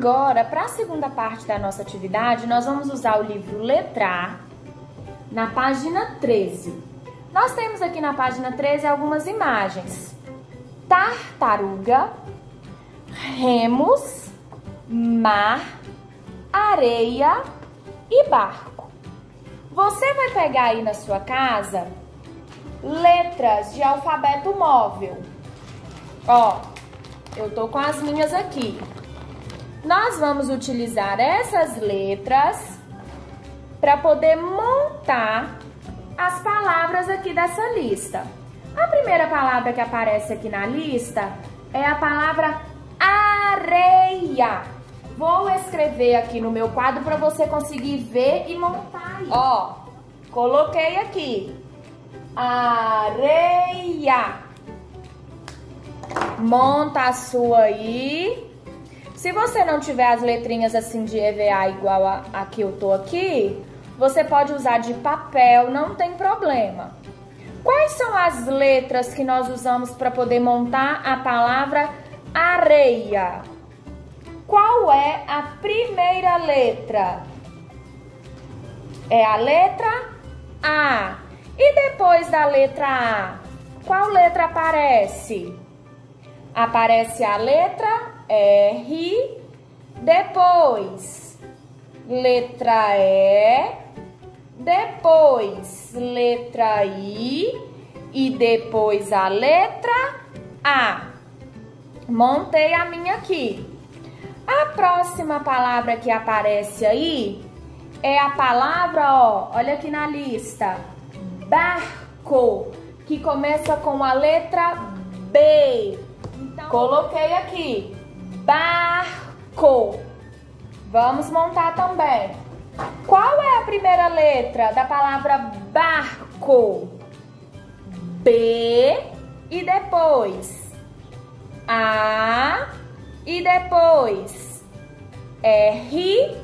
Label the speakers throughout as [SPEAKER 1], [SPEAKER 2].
[SPEAKER 1] Agora, para a segunda parte da nossa atividade, nós vamos usar o livro Letrar na página 13. Nós temos aqui na página 13 algumas imagens. Tartaruga, remos, mar, areia e barco. Você vai pegar aí na sua casa letras de alfabeto móvel. Ó, eu tô com as minhas aqui. Nós vamos utilizar essas letras para poder montar as palavras aqui dessa lista. A primeira palavra que aparece aqui na lista é a palavra areia. Vou escrever aqui no meu quadro para você conseguir ver e montar aí. Ó, coloquei aqui. Areia. Monta a sua aí. Se você não tiver as letrinhas assim de EVA igual a, a que eu tô aqui, você pode usar de papel, não tem problema. Quais são as letras que nós usamos para poder montar a palavra areia? Qual é a primeira letra? É a letra A. E depois da letra A, qual letra aparece? Aparece a letra R, depois letra E, depois letra I e depois a letra A. Montei a minha aqui. A próxima palavra que aparece aí é a palavra, ó, olha aqui na lista, barco, que começa com a letra B. Então, coloquei aqui, barco. Vamos montar também. Qual é a primeira letra da palavra barco? B e depois A e depois R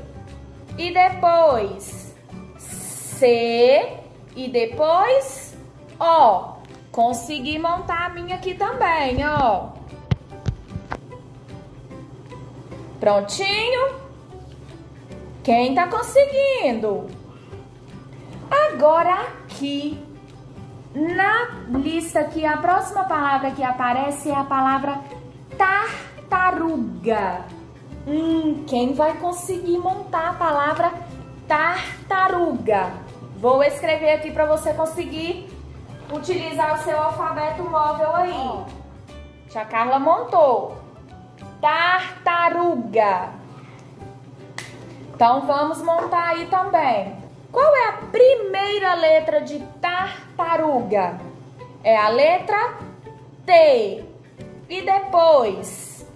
[SPEAKER 1] e depois C e depois O. Consegui montar a minha aqui também, ó. Prontinho? Quem tá conseguindo? Agora aqui, na lista aqui, a próxima palavra que aparece é a palavra tartaruga. Hum, quem vai conseguir montar a palavra tartaruga? Vou escrever aqui para você conseguir utilizar o seu alfabeto móvel aí. Tia Carla montou. Tartaruga. Então vamos montar aí também. Qual é a primeira letra de tartaruga? É a letra T. E depois?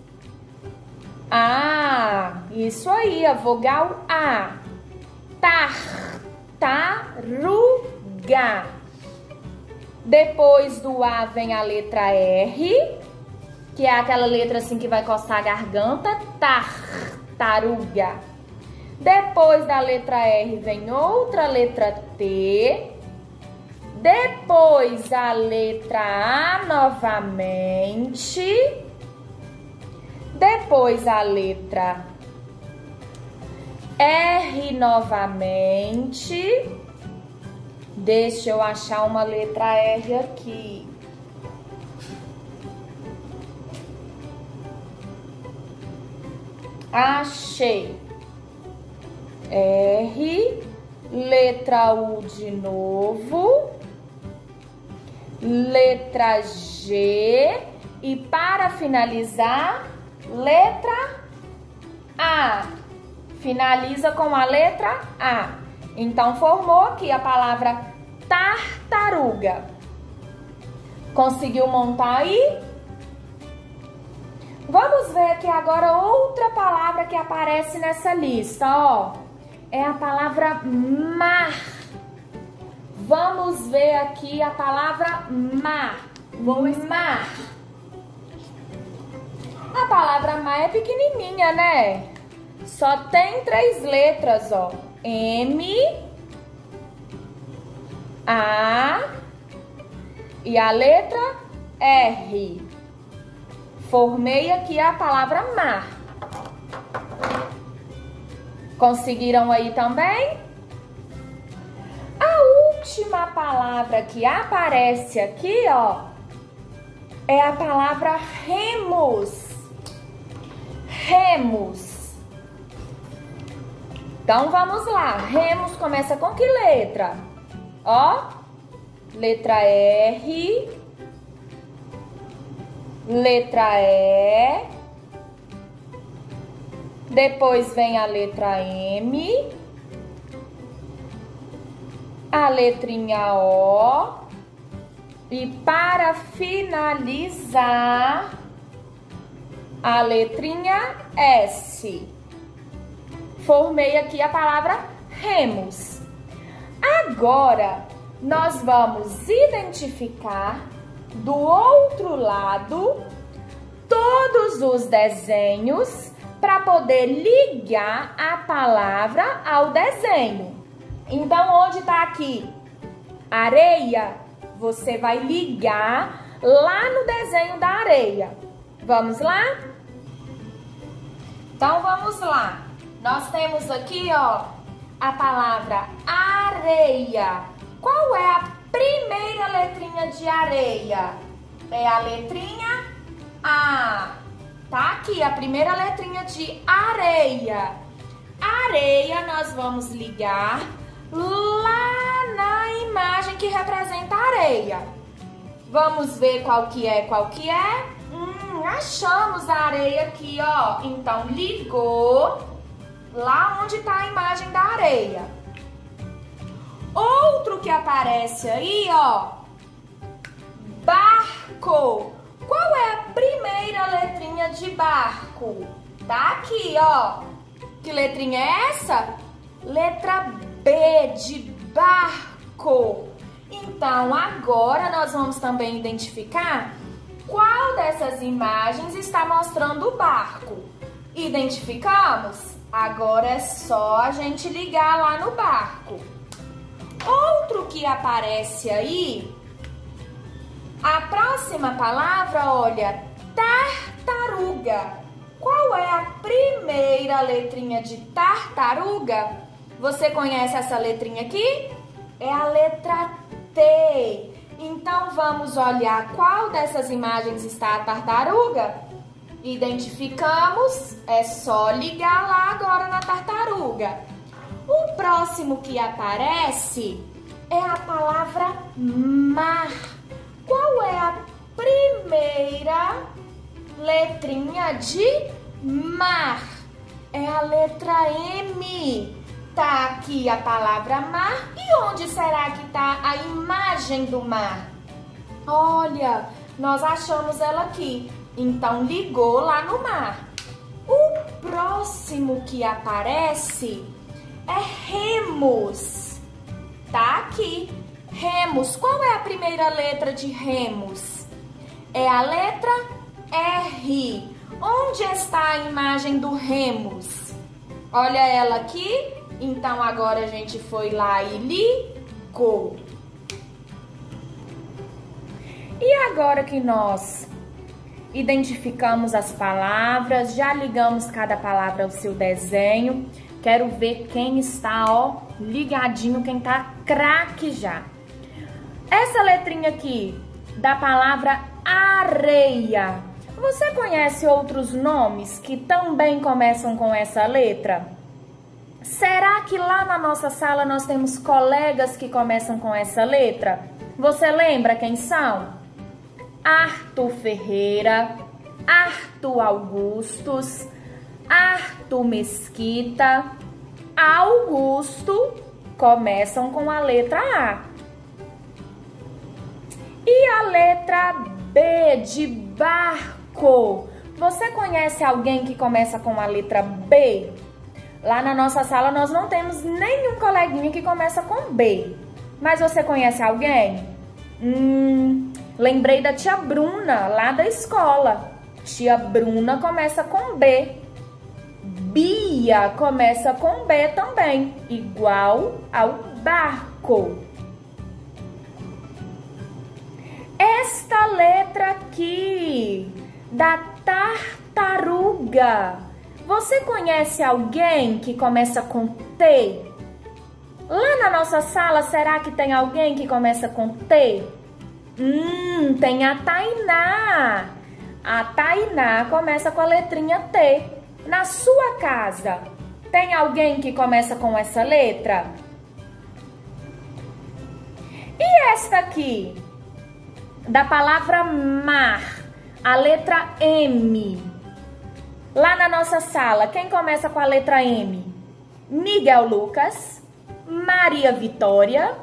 [SPEAKER 1] A. Isso aí, a vogal A. Tartaruga. Depois do A vem a letra R, que é aquela letra assim que vai coçar a garganta. Tartaruga. Depois da letra R vem outra letra T. Depois a letra A novamente. Depois a letra R novamente. Deixa eu achar uma letra R aqui. Achei. R, letra U de novo, letra G e para finalizar, letra A. Finaliza com a letra A. Então formou aqui a palavra tartaruga. Conseguiu montar aí? Vamos ver aqui agora outra palavra que aparece nessa lista, ó é a palavra mar. Vamos ver aqui a palavra mar. Vou mar. A palavra mar é pequenininha, né? Só tem três letras, ó. M, A e a letra R. Formei aqui a palavra mar. Conseguiram aí também? A última palavra que aparece aqui, ó, é a palavra remos. Remos. Então vamos lá. Remos começa com que letra? Ó, letra R, letra E, depois vem a letra M, a letrinha O e para finalizar a letrinha S. Formei aqui a palavra remos. Agora nós vamos identificar do outro lado todos os desenhos para poder ligar a palavra ao desenho. Então, onde está aqui? Areia. Você vai ligar lá no desenho da areia. Vamos lá? Então, vamos lá. Nós temos aqui, ó, a palavra areia. Qual é a primeira letrinha de areia? É a letrinha A. Tá aqui a primeira letrinha de areia. Areia nós vamos ligar lá na imagem que representa areia. Vamos ver qual que é, qual que é? Hum, achamos a areia aqui, ó. Então, ligou lá onde está a imagem da areia. Outro que aparece aí, ó, barco. Qual é a primeira letrinha de barco? Tá aqui, ó. Que letrinha é essa? Letra B de barco. Então, agora nós vamos também identificar qual dessas imagens está mostrando o barco. Identificamos? Agora é só a gente ligar lá no barco. Outro que aparece aí, a próxima palavra, olha, tartaruga. Qual é a primeira letrinha de tartaruga? Você conhece essa letrinha aqui? É a letra T. Então vamos olhar qual dessas imagens está a tartaruga? Identificamos, é só ligar lá agora na tartaruga. O próximo que aparece é a palavra mar. Qual é a primeira letrinha de mar? É a letra M. Tá aqui a palavra mar. E onde será que tá a imagem do mar? Olha, nós achamos ela aqui. Então ligou lá no mar. O próximo que aparece é remos. Tá aqui. Remos. Qual é a primeira letra de remos? É a letra R. Onde está a imagem do remos? Olha ela aqui. Então agora a gente foi lá e ligou. E agora que nós identificamos as palavras, já ligamos cada palavra ao seu desenho, Quero ver quem está, ó, ligadinho, quem tá craque já. Essa letrinha aqui da palavra areia. Você conhece outros nomes que também começam com essa letra? Será que lá na nossa sala nós temos colegas que começam com essa letra? Você lembra quem são? Arthur Ferreira, Arthur Augustos, Arthur Mesquita, Augusto começam com a letra A. E a letra B de barco. Você conhece alguém que começa com a letra B? Lá na nossa sala nós não temos nenhum coleguinha que começa com B. Mas você conhece alguém? Hum, lembrei da tia Bruna, lá da escola. Tia Bruna começa com B. Bia começa com B também, igual ao barco. Esta letra aqui da tartaruga. Você conhece alguém que começa com T? Lá na nossa sala, será que tem alguém que começa com T? Hum, tem a Tainá. A Tainá começa com a letrinha T. Na sua casa, tem alguém que começa com essa letra? E esta aqui? Da palavra mar, a letra M. Lá na nossa sala, quem começa com a letra M? Miguel Lucas, Maria Vitória,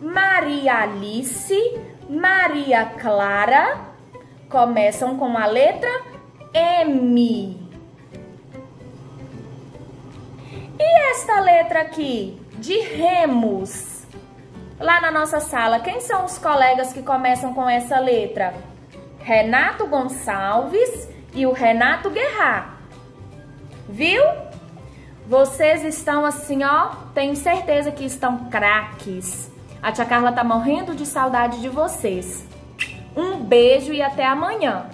[SPEAKER 1] Maria Alice, Maria Clara, começam com a letra M. E esta letra aqui, de remos? Lá na nossa sala, quem são os colegas que começam com essa letra? Renato Gonçalves e o Renato Guerra. Viu? Vocês estão assim, ó, tenho certeza que estão craques. A tia Carla tá morrendo de saudade de vocês. Um beijo e até amanhã.